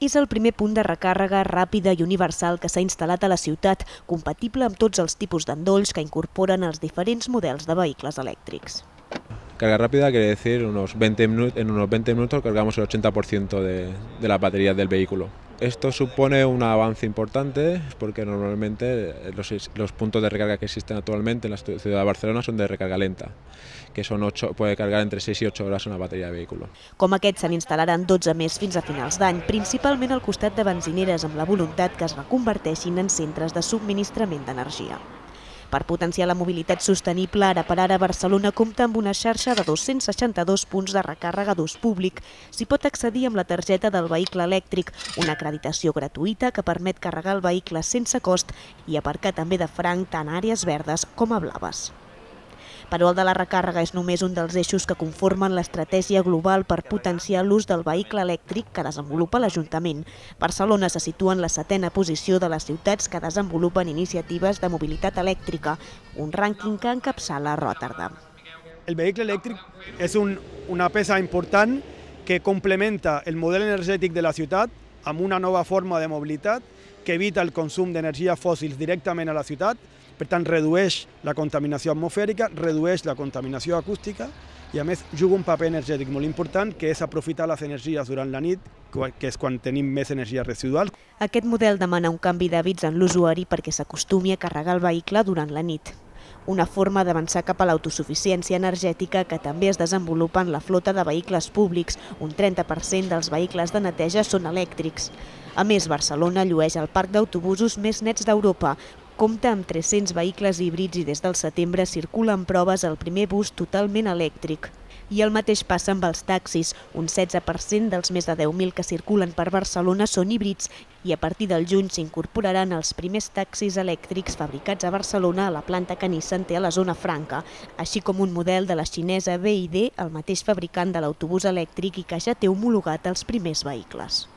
és el primer punt de recàrrega ràpida i universal que s'ha instal·lat a la ciutat, compatible amb tots els tipus d'endolls que incorporen els diferents models de vehicles elèctrics. Carga rápida quiere decir unos 20 minutos, en unos 20 minutos cargamos el 80% de, de las baterías del vehículo. Esto supone un avance importante porque normalmente los, los, puntos de recarga que existen actualmente en la ciudad de Barcelona son de recarga lenta, que son 8, puede cargar entre 6 i 8 hores una bateria de vehículo. Com aquest se n'instal·laran 12 més fins a finals d'any, principalment al costat de benzineres amb la voluntat que es reconverteixin en centres de subministrament d'energia. Per potenciar la mobilitat sostenible, ara per ara Barcelona compta amb una xarxa de 262 punts de recàrrega d'ús públic. S'hi pot accedir amb la targeta del vehicle elèctric, una acreditació gratuïta que permet carregar el vehicle sense cost i aparcar també de franc tant àrees verdes com a blaves però el de la recàrrega és només un dels eixos que conformen l'estratègia global per potenciar l'ús del vehicle elèctric que desenvolupa l'Ajuntament. Barcelona se situa en la setena posició de les ciutats que desenvolupen iniciatives de mobilitat elèctrica, un rànquing que encapçala Rotterdam. El vehicle elèctric és un, una peça important que complementa el model energètic de la ciutat amb una nova forma de mobilitat que evita el consum d'energia fòssils directament a la ciutat, per tant redueix la contaminació atmosfèrica, redueix la contaminació acústica i a més juga un paper energètic molt important que és aprofitar les energies durant la nit, que és quan tenim més energia residual. Aquest model demana un canvi d'hàbits en l'usuari perquè s'acostumi a carregar el vehicle durant la nit una forma d'avançar cap a l'autosuficiència energètica que també es desenvolupa en la flota de vehicles públics. Un 30% dels vehicles de neteja són elèctrics. A més, Barcelona llueix el parc d'autobusos més nets d'Europa, compta amb 300 vehicles híbrids i des del setembre circula en proves el primer bus totalment elèctric. I el mateix passa amb els taxis. Un 16% dels més de 10.000 que circulen per Barcelona són híbrids i a partir del juny s'incorporaran els primers taxis elèctrics fabricats a Barcelona a la planta que Nissan té a la zona franca, així com un model de la xinesa BID, el mateix fabricant de l'autobús elèctric i que ja té homologat els primers vehicles.